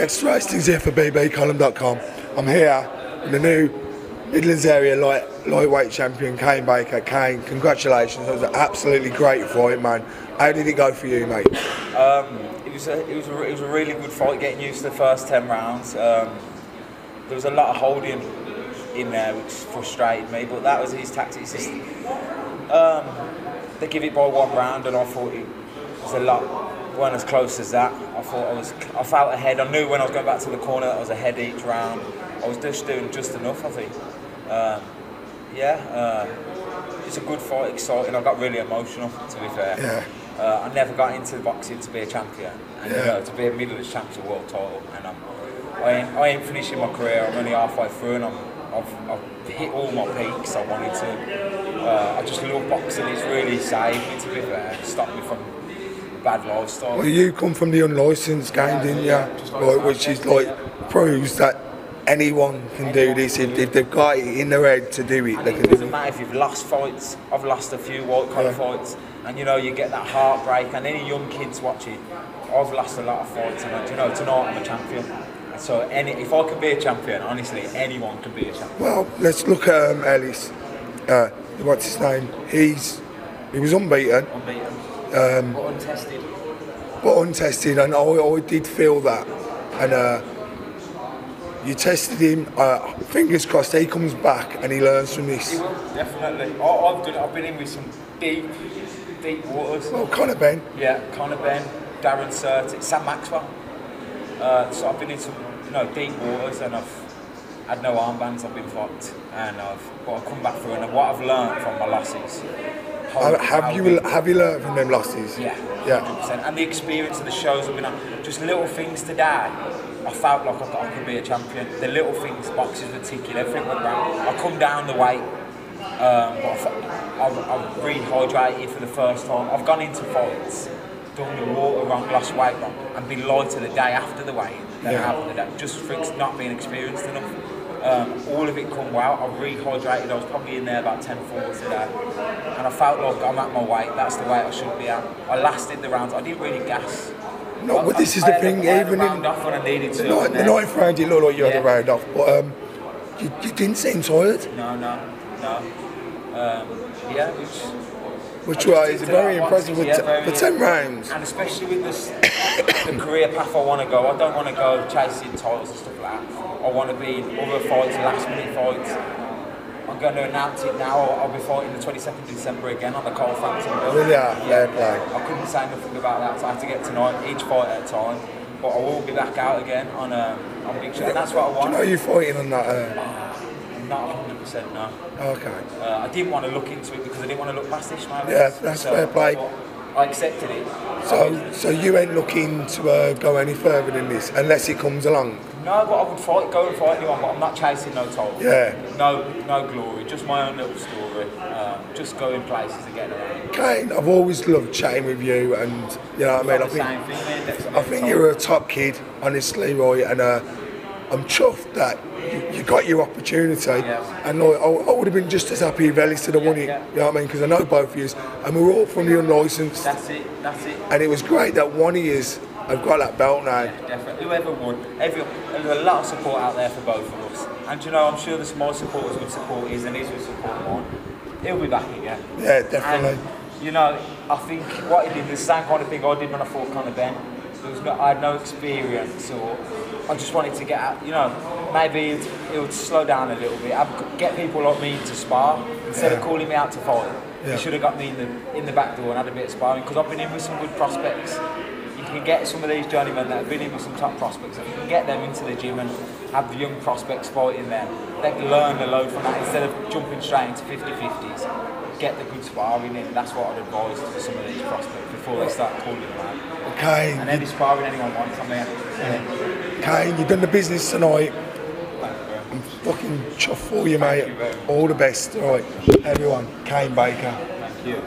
Dexter Hastings here for bbcolumn.com. I'm here in the new Midlands area light, lightweight champion, Kane Baker. Kane, congratulations. That was absolutely great fight, man. How did it go for you, mate? Um, it was a, it was a, it was a really good fight. Getting used to the first ten rounds. Um, there was a lot of holding in there, which frustrated me. But that was his tactics. Um, they give it by one round, and I thought it was a lot weren't as close as that. I thought I was, I felt ahead. I knew when I was going back to the corner that I was ahead each round. I was just doing just enough, I think. Um, yeah, uh, it's a good fight, exciting. I got really emotional, to be fair. Yeah. Uh, I never got into boxing to be a champion, and Yeah. you know, to be a Midlands champion world title. And I'm, I ain't, I ain't finishing my career. I'm only halfway through, and I'm, I've, I've hit all my peaks I wanted to. Uh, I just love boxing. It's really saved me, to be fair. Stopped me from a bad lifestyle. Well, you come from the unlicensed game, didn't you? Yeah, just like Like, which is like proves that anyone can do this if, if they've got it in their head to do it. And They it can doesn't it. matter if you've lost fights. I've lost a few white collar Yeah. fights, and you know you get that heartbreak. And any young kids watching, I've lost a lot of fights, and you know tonight I'm a champion. So any, if I can be a champion, honestly, anyone can be a champion. Well, let's look at um, Ellis. Uh, what's his name? He's he was unbeaten, Unbeaten, um, but untested. but untested, and I, I did feel that. And uh, you tested him. Uh, fingers crossed, he comes back and he learns from He this. will definitely. I, I've done. I've been in with some deep, deep waters. Well, Conor Benn. Yeah, Conor Benn, Darren Surtees, Sam Maxwell. Uh, so I've been in some, you know, deep waters, and I've had no armbands. I've been fucked, and I've, but I've come back through. And what I've learned from my losses. Have, have you big- have you learned from them losses? Yeah, Yeah. 100%. And the experience of the shows I've been on, just little things today. I felt like I, I could be a champion. The little things, boxes were ticking, everything went round. I come down the weight, um, but I fe- I've, I've rehydrated for the first time. I've gone into fights, done the water wrong, lost weight wrong, and been lighter the day after the weigh than Yeah. I have the day, just for not being experienced enough. Um, all of it come well. I've rehydrated. I was probably in there about 10 forwards today, and I felt like I'm at my weight. That's the weight I should be at. I lasted the rounds. I didn't really gas. No, I- but this is I the had thing. Had Even in round off when I needed to. the, ninth, and the then- ninth round, you looked like you had a Yeah. round off, but um, you, you didn't seem tired, No, no, no. Um, yeah, which. was very impressive for, yeah, for ten rounds. And especially with this, the career path I want to go, I don't want to go chasing titles and stuff like that. I want to be in other fights, last minute fights. I'm going to announce it now. I'll, be fighting the 22nd of December again on the Cole Frampton bill. Really fair play. I couldn't say nothing about that, so I had to get tonight, each fight at a time. But I will be back out again on um, on Big Show, and that's what I want. Do you know you're fighting on that? Uh, Not 100% no. okay. Uh, I didn't want to look into it because I didn't want to look past Ishmael. Yeah, that's fair play. I accepted it. So, so you ain't looking to uh, go any further than this unless it comes along. No, but I would fight, go and fight anyone, but I'm not chasing no title. Yeah. No, no glory, just my own little story. Um, just going places and getting around. Kane, I've always loved chatting with you, and you know what I mean. I think thing, I think you're a top kid, honestly, Roy, and uh, I'm chuffed that you, you got your opportunity. Yeah. And I, I would have been just as happy if Ellis had have won it. yeah. You know what I mean? Because I know both of you, and we're all from the unlicensed. That's it, that's it. And it was great that one of yous have got that belt now. Definitely. Whoever won, every, there's a lot of support out there for both of us. And you know, I'm sure the small supporters would support his and his would support mine. He'll be back again. Yeah, definitely. And, you know, I think what he did, the same kind of thing I did when I fought Conor Benn. There was no, I had no experience, or I just wanted to get out. You know, maybe it, it would slow down a little bit. I'd get people like me to spar instead of calling me out to fight. Yeah. You should have got me in the in the back door and had a bit of sparring because I've been in with some good prospects. You can get some of these journeymen that have been in with some top prospects. If you can get them into the gym and have the young prospects fighting them, they can learn a load from that instead of jumping straight into 50-50s. Get the good sparring in. That's what I'd advise to some of these prospects before they start calling them out. Okay. And any sparring anyone wants, I'm there. Yeah. Kane, you've done the business tonight. Thank you, bro. I'm fucking chuffed for you, mate. you. All the best. All right, everyone. Kane Baker. Thank you.